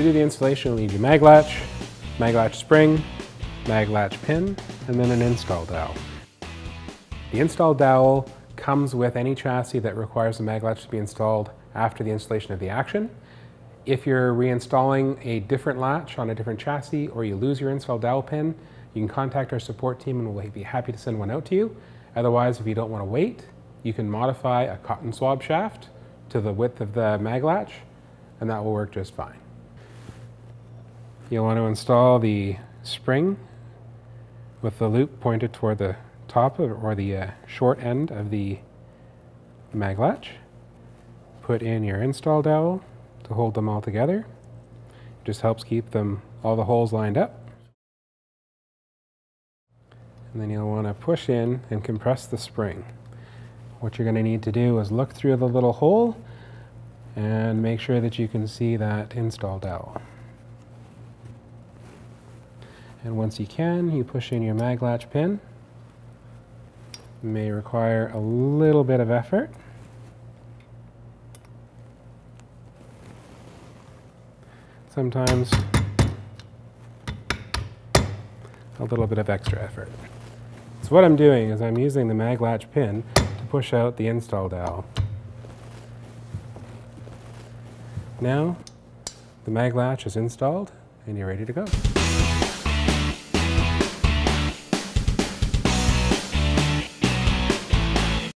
To do the installation, you'll need your mag latch, mag latch spring, mag latch pin, and then an install dowel. The install dowel comes with any chassis that requires the mag latch to be installed after the installation of the action. If you're reinstalling a different latch on a different chassis or you lose your install dowel pin, you can contact our support team and we'll be happy to send one out to you. Otherwise, if you don't want to wait, you can modify a cotton swab shaft to the width of the mag latch and that will work just fine. You'll want to install the spring with the loop pointed toward the top of, or the uh, short end of the mag latch. Put in your install dowel to hold them all together. It just helps keep them all the holes lined up. And then you'll want to push in and compress the spring. What you're going to need to do is look through the little hole and make sure that you can see that install dowel. And once you can, you push in your mag latch pin. May require a little bit of effort. Sometimes a little bit of extra effort. So what I'm doing is I'm using the mag latch pin to push out the install dowel. Now the mag latch is installed and you're ready to go.